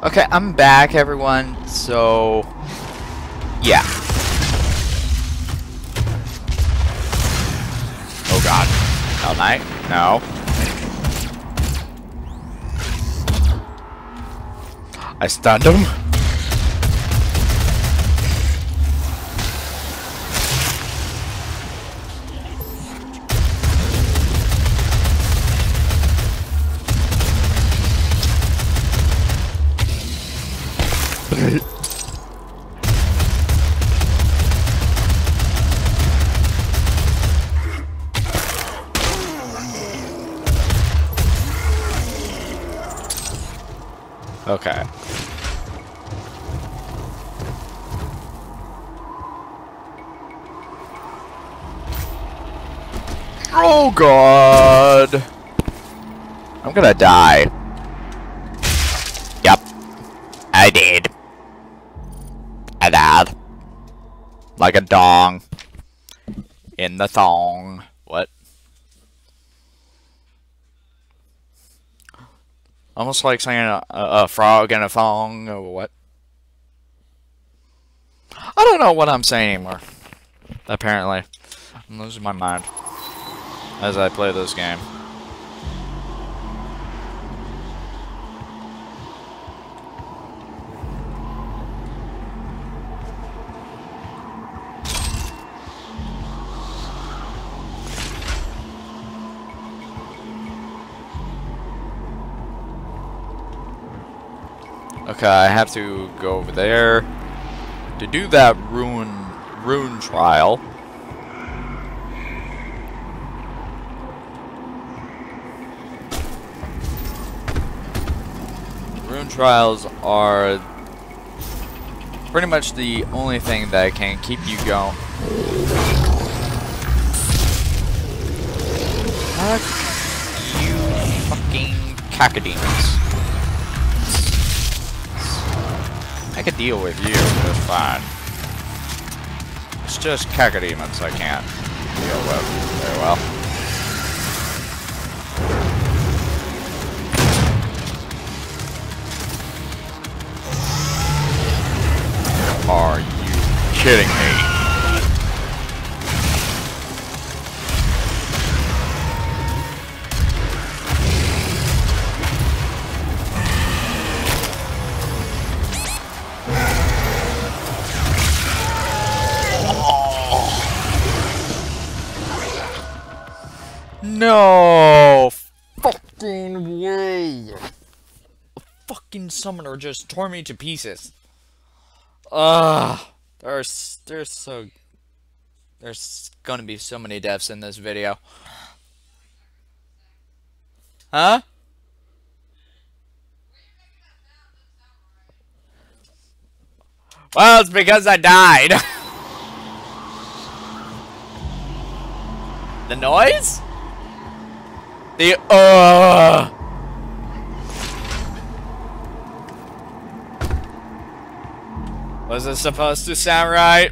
Okay, I'm back, everyone. So, yeah. Oh God, Hell Knight? No. I stunned him. Okay. Oh god! I'm gonna die. Like a dong. In the thong. What? Almost like saying a, a, frog in a thong or what? I don't know what I'm saying anymore. Apparently. I'm losing my mind as I play this game. Okay, I have to go over there to do that rune rune trial. Rune trials are pretty much the only thing that can keep you going. Fuck you fucking cacodemons. I could deal with you just fine. It's just cacodemons I can't deal with very well. Are you kidding me? Summoner just tore me to pieces. Ugh. There's there's so there's gonna be so many deaths in this video. Huh? Well, it's because I died. the noise? The uh Was it supposed to sound right?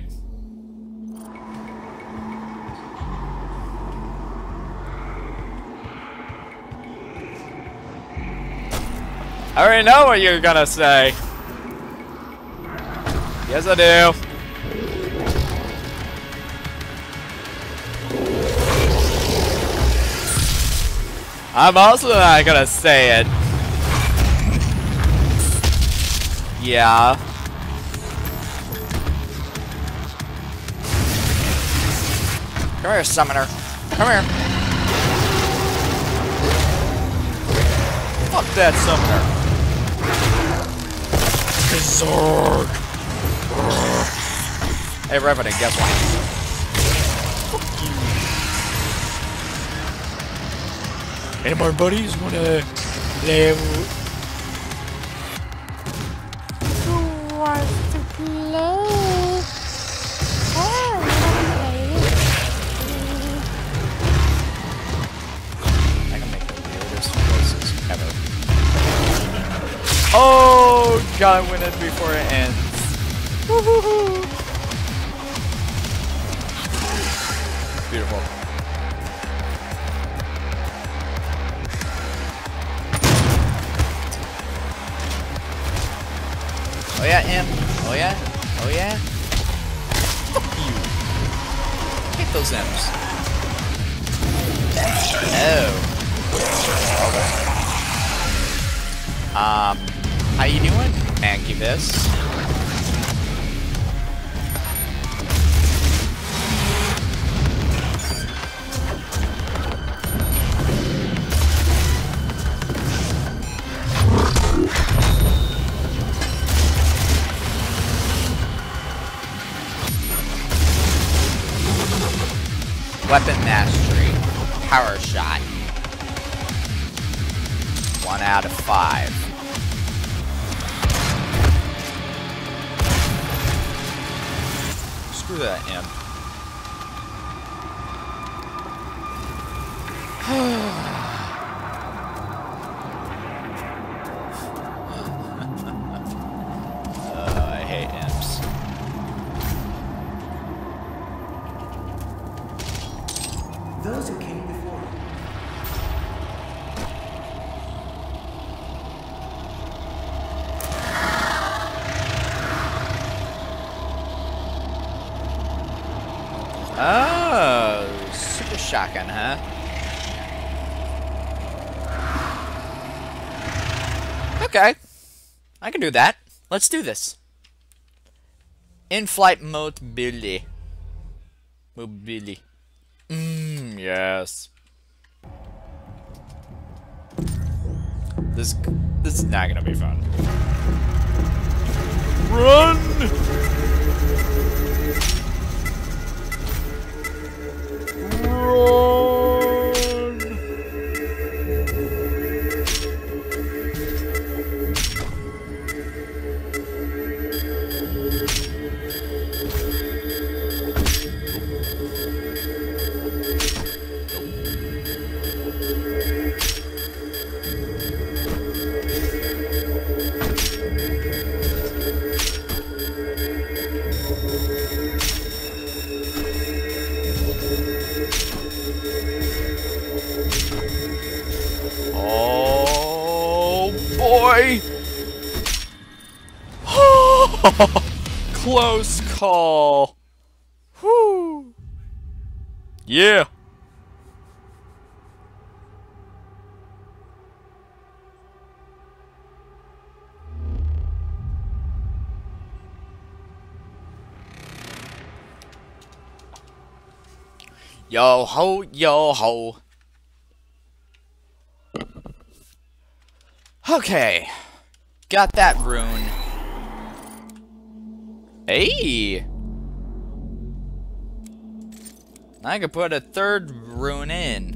I already know what you're gonna say. Yes, I do. I'm also not gonna say it. Yeah. Come here, summoner. Come here. Fuck that summoner. Zorg. Hey, Revenant, guess what? Any more buddies wanna play? Oh, gotta win it before it ends. Beautiful. Oh yeah, imp. Oh yeah. Oh yeah. Fuck you. Hate those imps. Oh. Um, how you doing, Mancubus? Weapon mastery. Power shot. One out of five. Screw that imp. Shotgun, huh? Okay. I can do that. Let's do this. In-flight mobility. Mobility. Mmm, yes. This this is not gonna be fun. Run! Run! Close call. Whew. Yeah. Yo ho, yo ho. Okay. Got that rune. Hey! I could put a third rune in.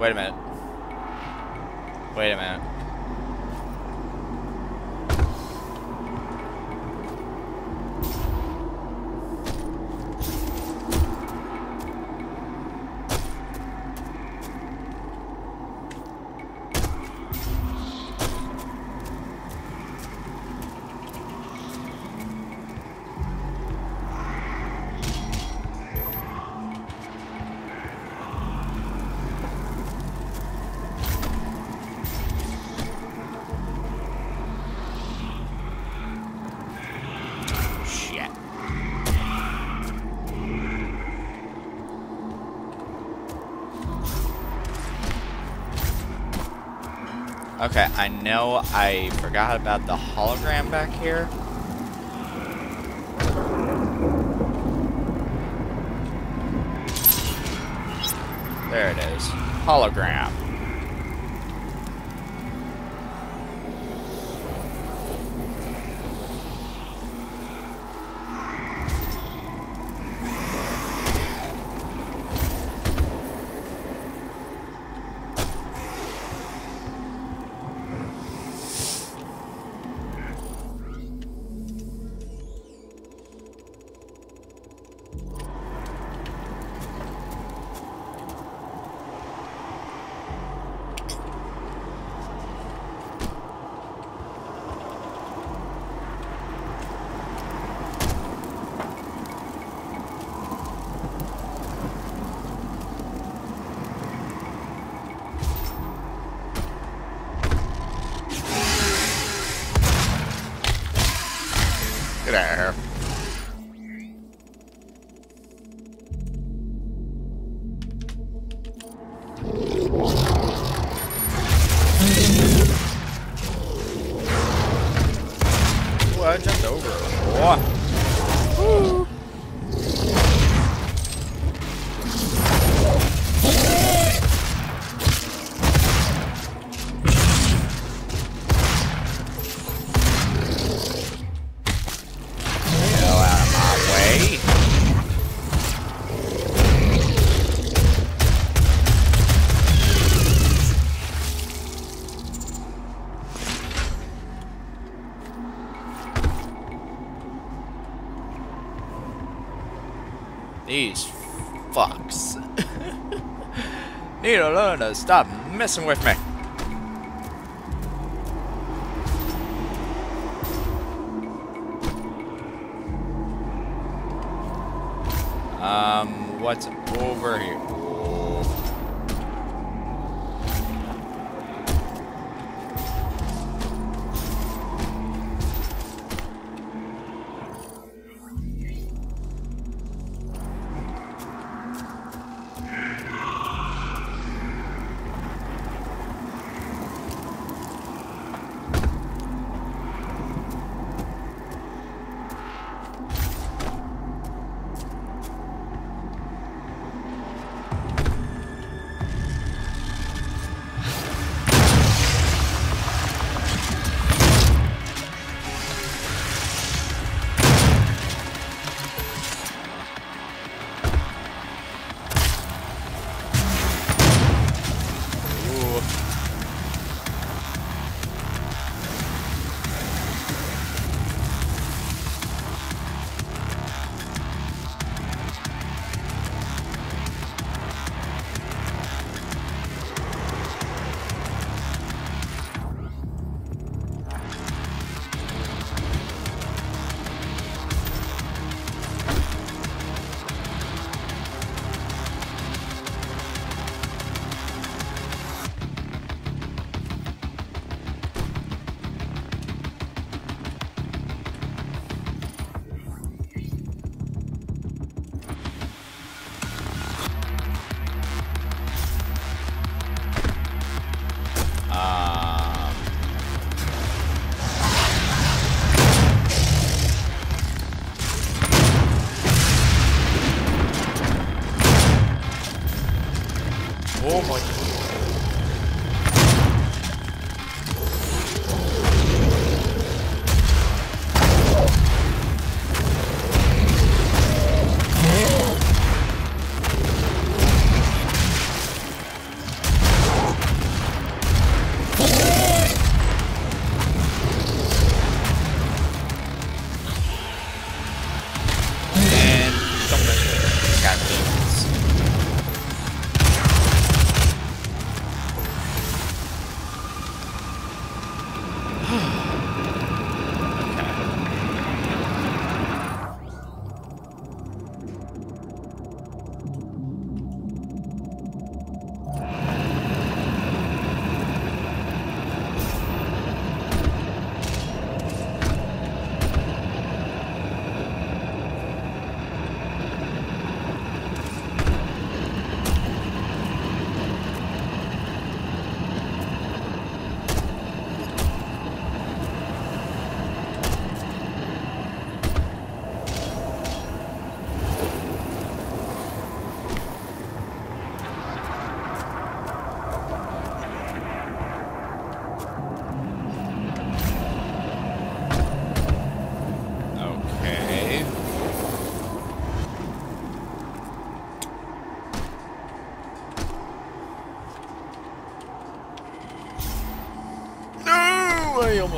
Wait a minute. Wait a minute. Okay, I know I forgot about the hologram back here. There it is. Hologram. Look at her. Stop messing with me. Um, what's over here?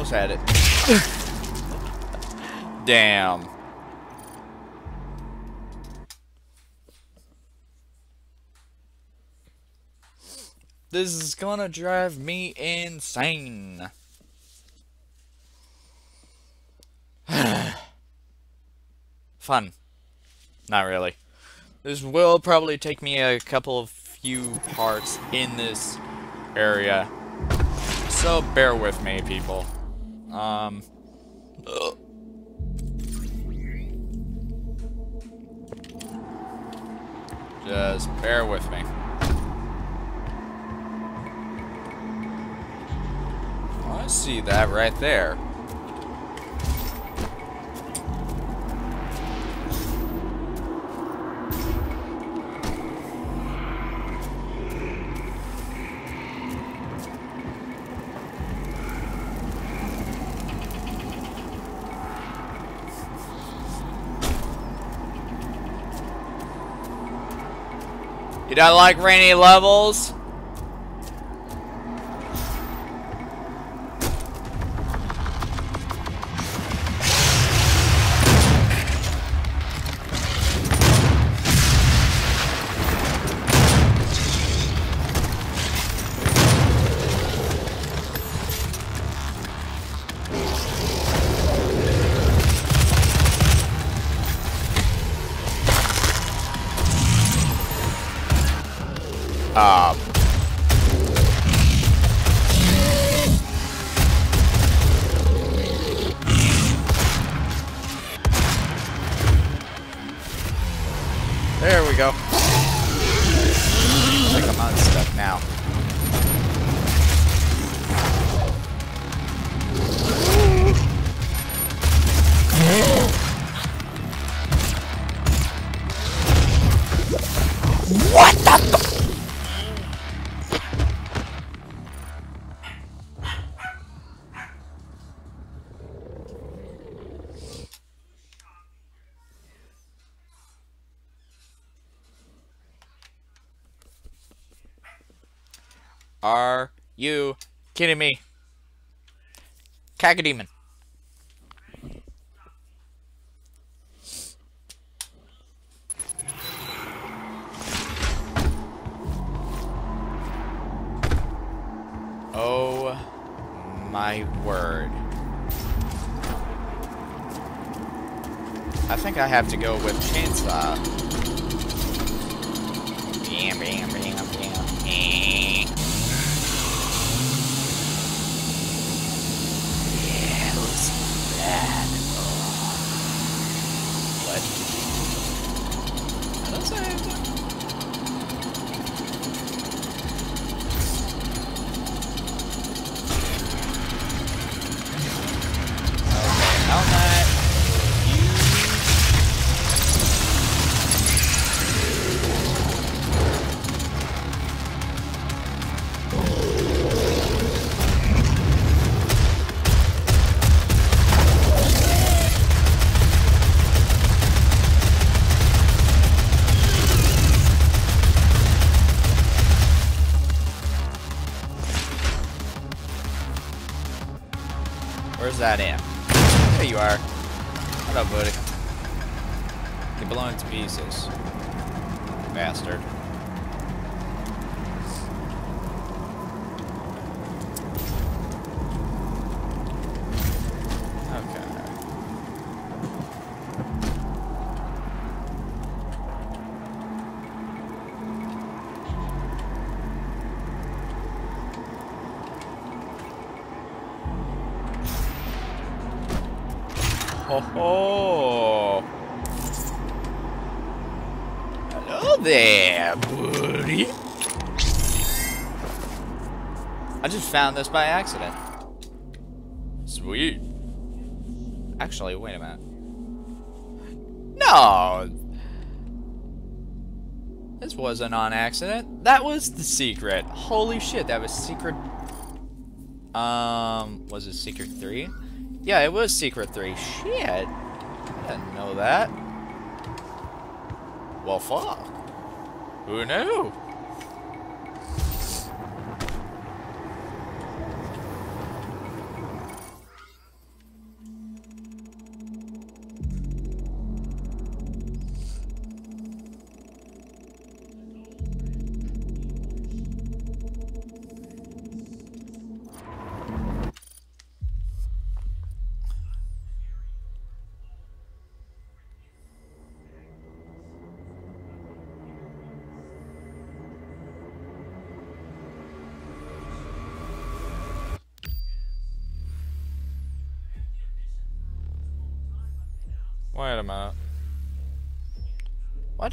Almost had it. Damn. This is gonna drive me insane. Fun. Not really. This will probably take me a couple of few parts in this area. So bear with me, people. Um. Just bear with me. Oh, I see that right there. Don't like rainy levels? Kidding me? Cacodemon. Oh my word. I think I have to go with chainsaw. Bam, bam, bam, bam. Eh. Yeah, listen you are. What up, buddy? You're blowing to pieces. Bastard. Okay. Ho ho! Hello there, buddy. I just found this by accident. Sweet. Actually, wait a minute. No! This wasn't on accident. That was the secret. Holy shit, that was secret... Um, was it secret 3? Yeah, it was Secret 3. Shit. I didn't know that. Well, fuck. Who knew?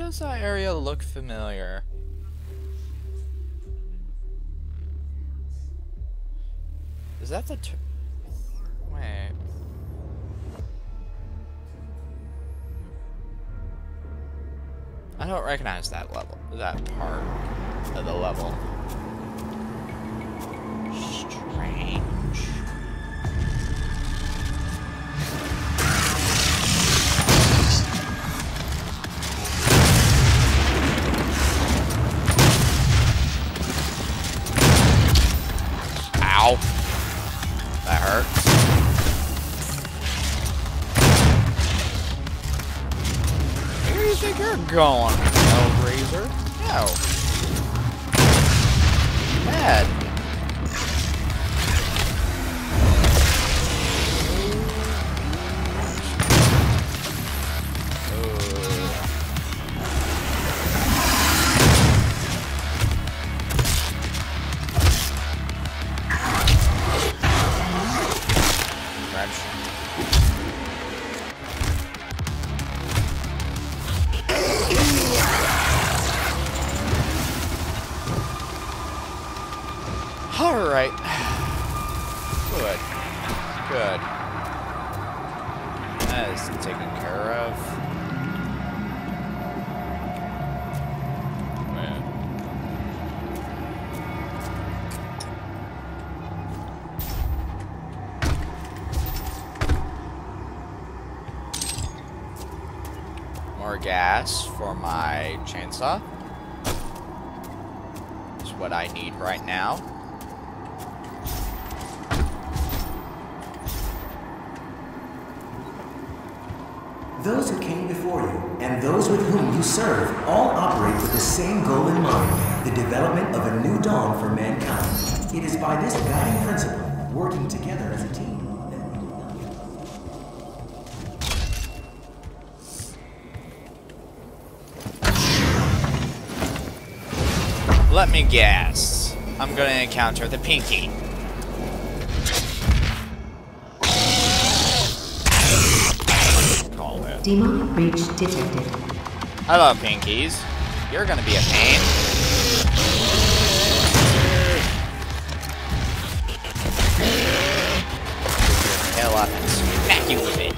Does that area look familiar? Is that the Wait. I don't recognize that level, that part of the level. Going, Alright. Good. Good. That is taken care of. More gas for my chainsaw. Is what I need right now. Serve all operate with the same goal in mind the development of a new dawn for mankind. It is by this guiding principle, working together as a team, that we will not give up. Let me guess. I'm gonna encounter the Pinky. Call it. Demonic breach detected. Hello, Pinkies. You're gonna be a pain. Hell up and smack you with it.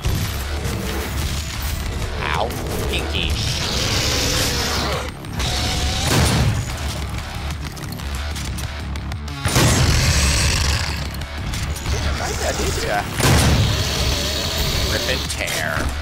Ow, Pinky. Right there, did ya? Rip and tear.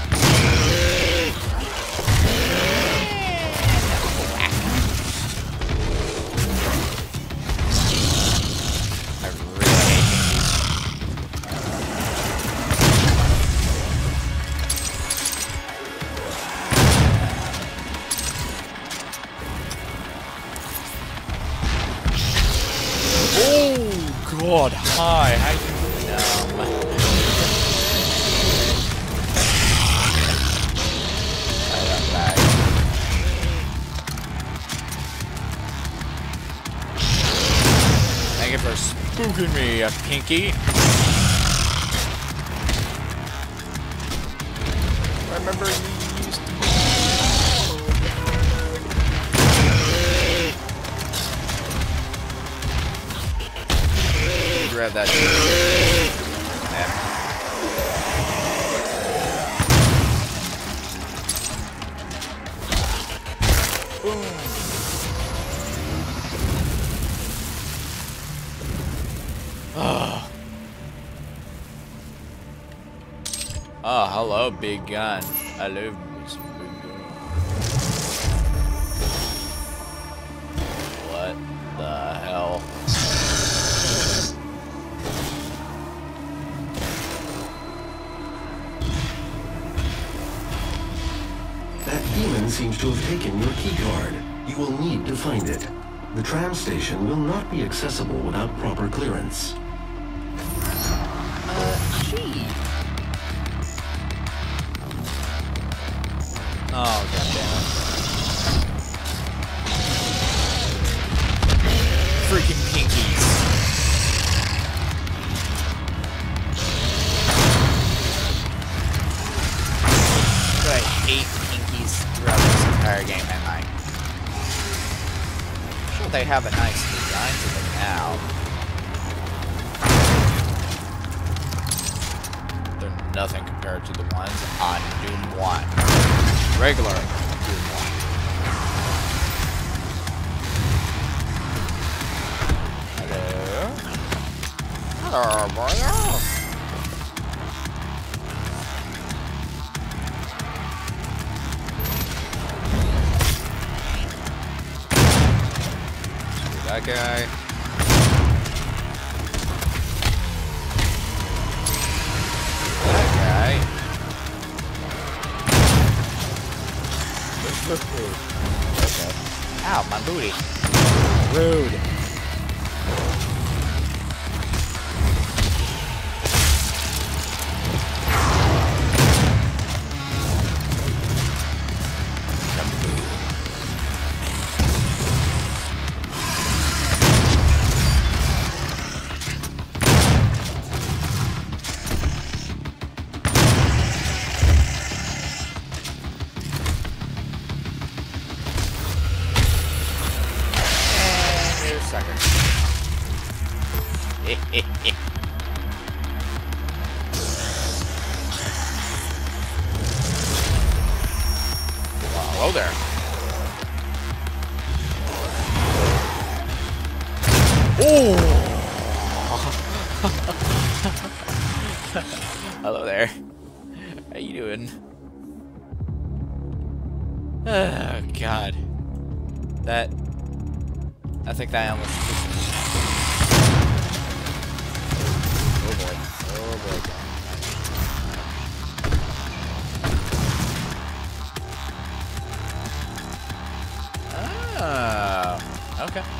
Thank you for spooking me, uh, Pinky. Remember you used to... Grab that. Gun. I love me some big gun. What the hell? That demon seems to have taken your keycard. You will need to find it. The tram station will not be accessible without proper clearance. That guy. That guy. okay. Ow, my booty. Rude. Oh! hello there. How you doing? Oh, God. That I think that almost. Oh, boy. Oh boy. Oh. Okay.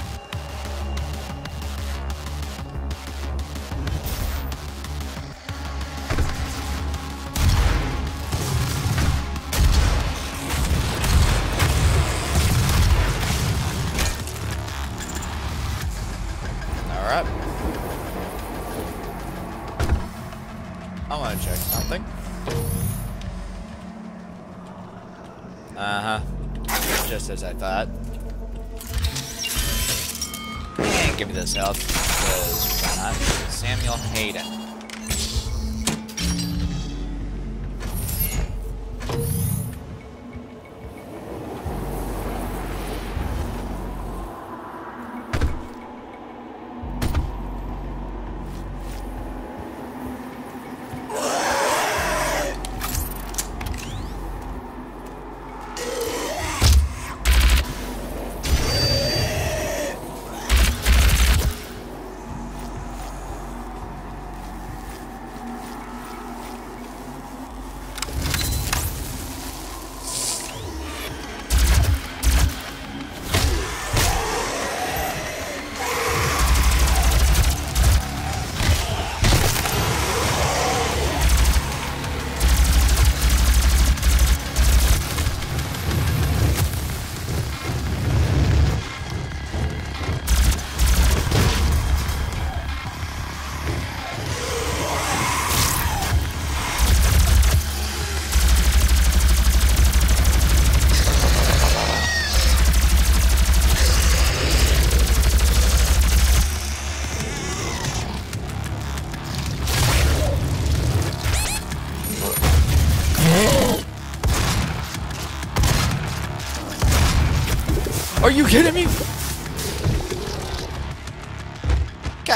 Give me this health, because why not? Samuel Hayden.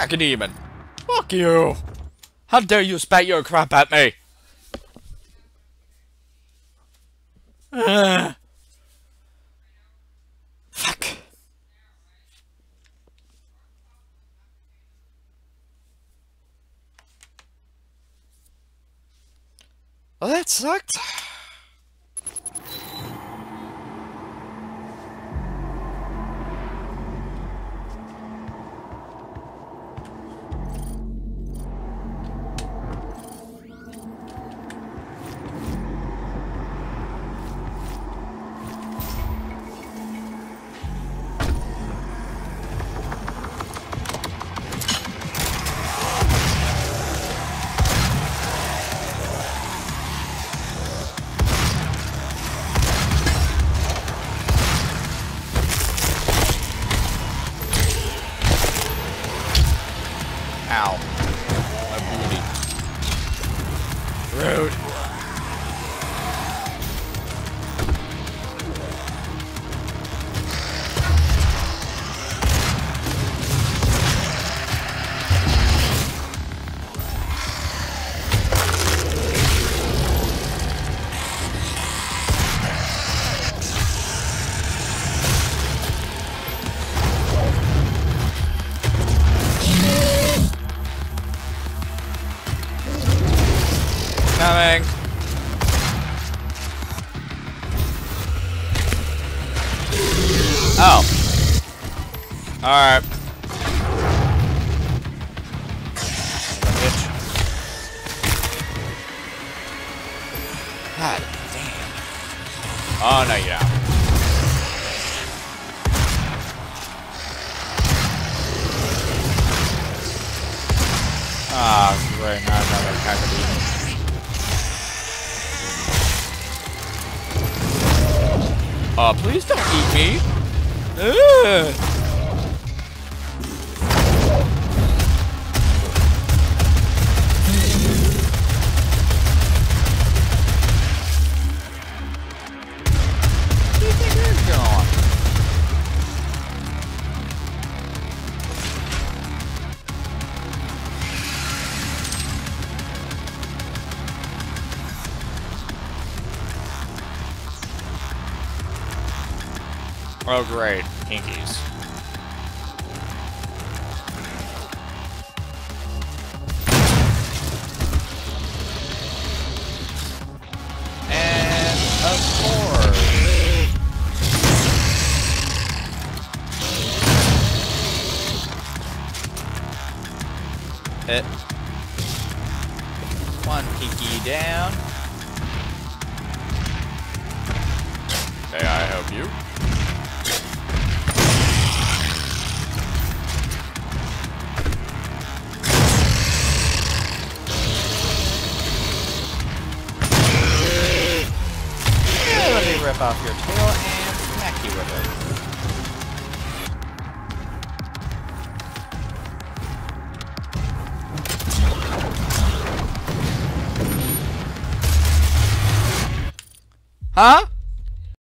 Cacodemon. Fuck you. How dare you spat your crap at me? Ugh. Fuck. Well, that sucked. Coming. Oh. Alright. God damn. Oh, no, you don't. Uh, please don't eat me. Ugh. Oh, great. Pinkies. Huh?